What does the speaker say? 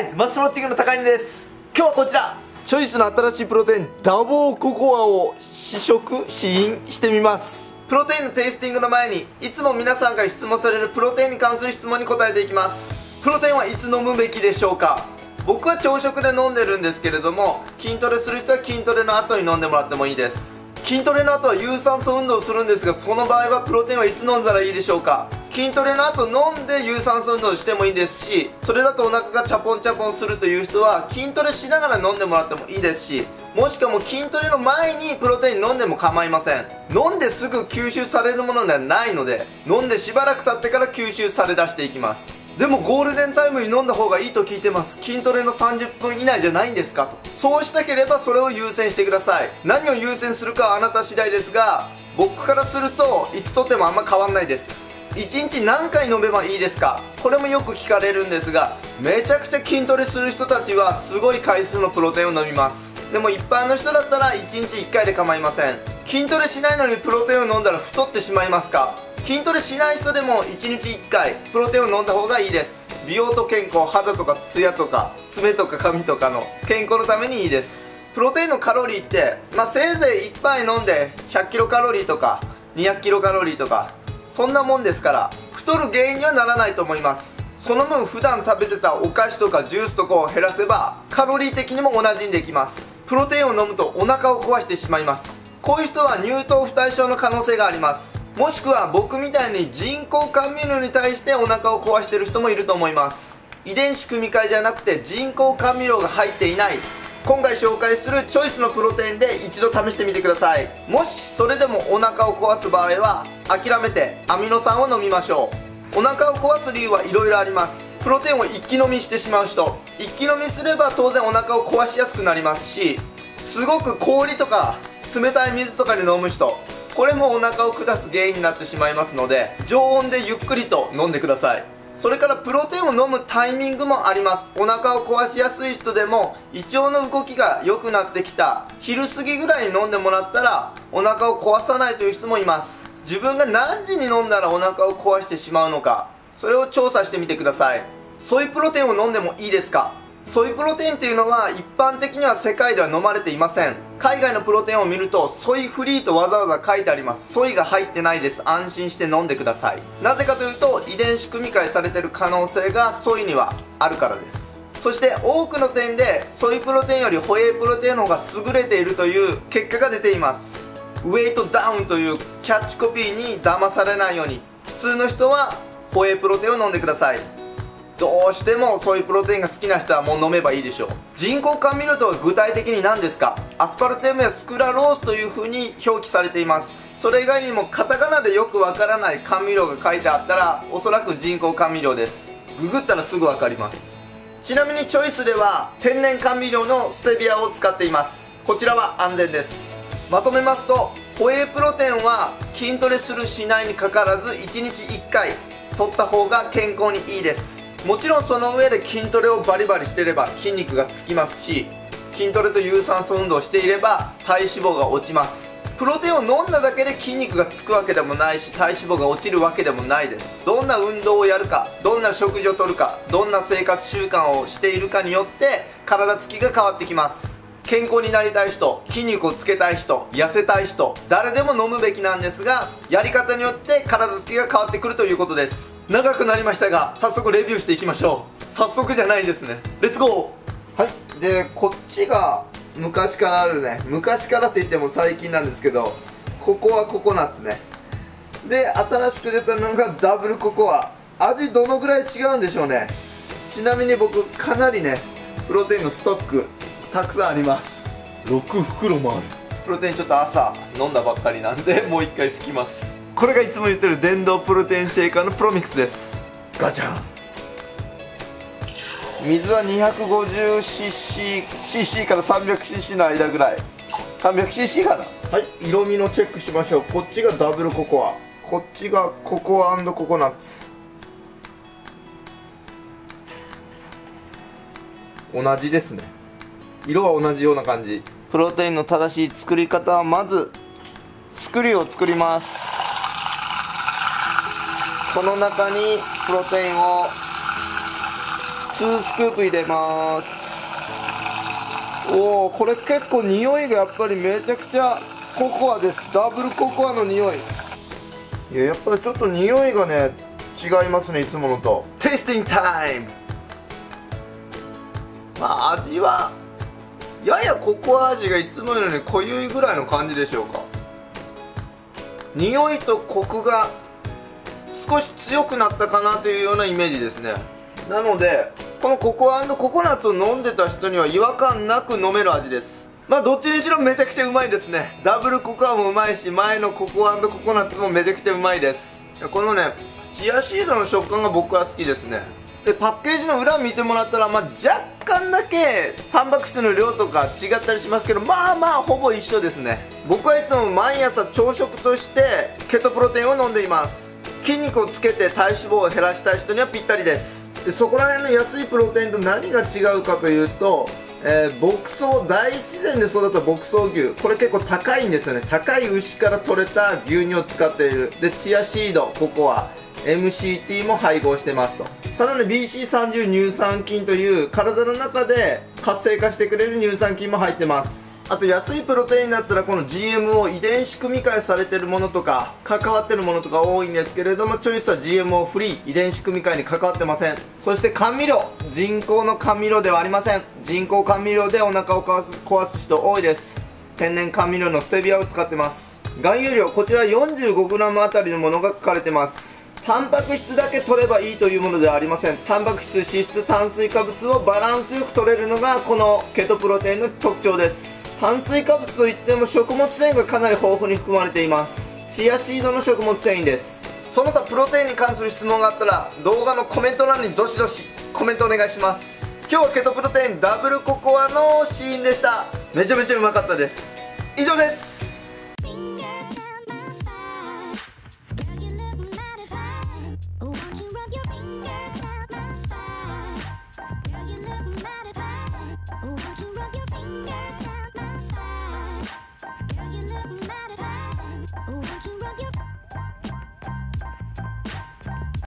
ガイズマッシュロッチングの高井です。今日はこちら。チョイスの新しいプロテインダボーココアを試食試飲してみます。プロテインのテイスティングの前にいつも皆さんから質問されるプロテインに関する質問に答えていきます。プロテインはいつ飲むべきでしょうか？僕は朝食で飲んでるんですけれども筋トレする人は筋トレの後に飲んでもらってもいいです。筋トレの後は有酸素運動をするんですがその場合はプロテインはいつ飲んだらいいでしょうか？筋トレの後飲んで有酸素運動してもいいですしそれだとお腹がチャポンチャポンするという人は筋トレしながら飲んでもらってもいいですしもしくはも筋トレの前にプロテイン飲んでも構いません。飲んですぐ吸収されるものではないので飲んでしばらく経ってから吸収されだしていきます。でもゴールデンタイムに飲んだ方がいいと聞いてます。筋トレの30分以内じゃないんですかと。そうしたければそれを優先してください。何を優先するかはあなた次第ですが僕からするといつとってもあんま変わんないです。1日何回飲めばいいですか？これもよく聞かれるんですがめちゃくちゃ筋トレする人たちはすごい回数のプロテインを飲みます。でも一般の人だったら1日1回で構いません。筋トレしないのにプロテインを飲んだら太ってしまいますか？筋トレしない人でも1日1回プロテインを飲んだ方がいいです。美容と健康肌とかツヤとか爪とか髪とかの健康のためにいいです。プロテインのカロリーって、まあ、せいぜい1杯飲んで100キロカロリーとか200キロカロリーとかそんなもんですから太る原因にはならないと思います。その分普段食べてたお菓子とかジュースとかを減らせばカロリー的にも同じにできます。プロテインを飲むとお腹を壊してしまいます。こういう人は乳糖不対症の可能性があります。もしくは僕みたいに人工甘味料に対してお腹を壊してる人もいると思います。遺伝子組み換えじゃなくて人工甘味料が入っていない。今回紹介するチョイスのプロテインで一度試してみてください。もしそれでもお腹を壊す場合は諦めてアミノ酸を飲みましょう。お腹を壊す理由はいろいろあります。プロテインを一気飲みしてしまう人。一気飲みすれば当然お腹を壊しやすくなりますしすごく氷とか冷たい水とかで飲む人。これもお腹を下す原因になってしまいますので常温でゆっくりと飲んでください。それからプロテインを飲むタイミングもあります。お腹を壊しやすい人でも胃腸の動きが良くなってきた。昼過ぎぐらいに飲んでもらったらお腹を壊さないという人もいます。自分が何時に飲んだらお腹を壊してしまうのかそれを調査してみてください。ソイプロテインを飲んでもいいですか？ソイプロテインっていうのは一般的には世界では飲まれていません。海外のプロテインを見るとソイフリーとわざわざ書いてあります。ソイが入ってないです。安心して飲んでください。なぜかというと遺伝子組み換えされてる可能性がソイにはあるからです。そして多くの点でソイプロテインよりホエイプロテインの方が優れているという結果が出ています。ウェイトダウンというキャッチコピーに騙されないように。普通の人はホエイプロテインを飲んでください。どうしてもそういうプロテインが好きな人はもう飲めばいいでしょう。人工甘味料とは具体的に何ですか？アスパルテムやスクラロースという風に表記されています。それ以外にもカタカナでよくわからない甘味料が書いてあったらおそらく人工甘味料です。ググったらすぐ分かります。ちなみにチョイスでは天然甘味料のステビアを使っています。こちらは安全です。まとめますとホエイプロテインは筋トレするしないにかかわらず1日1回取った方が健康にいいです。もちろんその上で筋トレをバリバリしてれば筋肉がつきますし筋トレと有酸素運動をしていれば体脂肪が落ちます。プロテインを飲んだだけで筋肉がつくわけでもないし体脂肪が落ちるわけでもないです。どんな運動をやるかどんな食事をとるかどんな生活習慣をしているかによって体つきが変わってきます。健康になりたい人筋肉をつけたい人痩せたい人誰でも飲むべきなんですがやり方によって体つきが変わってくるということです。長くなりましたが早速レビューしていきましょう。早速じゃないですね。レッツゴーはい。でこっちが昔からあるね。昔からって言っても最近なんですけどここはココナッツね。で新しく出たのがダブルココア。味どのぐらい違うんでしょうね。ちなみに僕かなりねプロテインのストックたくさんあります。6袋もある。プロテインちょっと朝飲んだばっかりなんでもう一回拭きますこれがいつも言ってる電動プロテインシェイカーのプロミックスです。ガチャン。水は 250cc から 300cc の間ぐらい。300cc かな？はい色味のチェックしましょう。こっちがダブルココア。こっちがココアココナッツ。同じですね。色は同じような感じ。プロテインの正しい作り方はまずスクリューを作りますこの中にプロテインを2スクープ入れます。おおこれ結構匂いがやっぱりめちゃくちゃココアです。ダブルココアの匂い。いややっぱりちょっと匂いがね違いますねいつものと。テイスティングタイムまあ味はややココア味がいつもより濃ゆいぐらいの感じでしょうか。匂いとコクが少し強くなったかなというようなイメージですね。なのでこのココアココナッツを飲んでた人には違和感なく飲める味です。まあどっちにしろめちゃくちゃうまいですね。ダブルココアもうまいし前のココアココナッツもめちゃくちゃうまいです。このねチアシードの食感が僕は好きですね。でパッケージの裏見てもらったら、まあ、若干だけタンパク質の量とか違ったりしますけどまあまあほぼ一緒ですね。僕はいつも毎朝朝食としてケトプロテインを飲んでいます。筋肉をつけて体脂肪を減らしたい人にはぴったりです。でそこら辺の安いプロテインと何が違うかというとえー、牧草大自然で育った牧草牛。これ結構高いんですよね。高い牛から取れた牛乳を使っている。でチアシードココア MCT も配合してますと。さらに BC30 乳酸菌という体の中で活性化してくれる乳酸菌も入ってます。あと安いプロテインだったらこの GMO 遺伝子組み換えされてるものとか関わってるものとか多いんですけれどもチョイスは GMO フリー遺伝子組み換えに関わってません。そして甘味料。人工の甘味料ではありません。人工甘味料でお腹を壊す壊す人多いです。天然甘味料のステビアを使ってます。含有量こちら 45g あたりのものが書かれてます。タンパク質だけ取ればいいというものではありません。タンパク質脂質炭水化物をバランスよく取れるのがこのケトプロテインの特徴です。炭水化物といっても食物繊維がかなり豊富に含まれています。シアシードの食物繊維です。その他プロテインに関する質問があったら動画のコメント欄にどしどしコメントお願いします。今日はケトプロテインダブルココアのシーンでした。めちゃめちゃうまかったです。以上です。